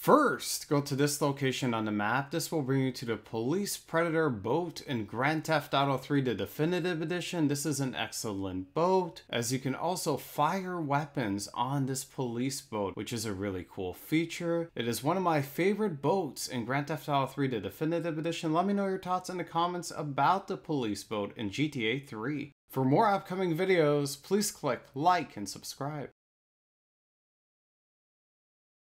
First, go to this location on the map. This will bring you to the Police Predator boat in Grand Theft Auto 3 the Definitive Edition. This is an excellent boat, as you can also fire weapons on this police boat, which is a really cool feature. It is one of my favorite boats in Grand Theft Auto 3 the Definitive Edition. Let me know your thoughts in the comments about the police boat in GTA 3. For more upcoming videos, please click like and subscribe.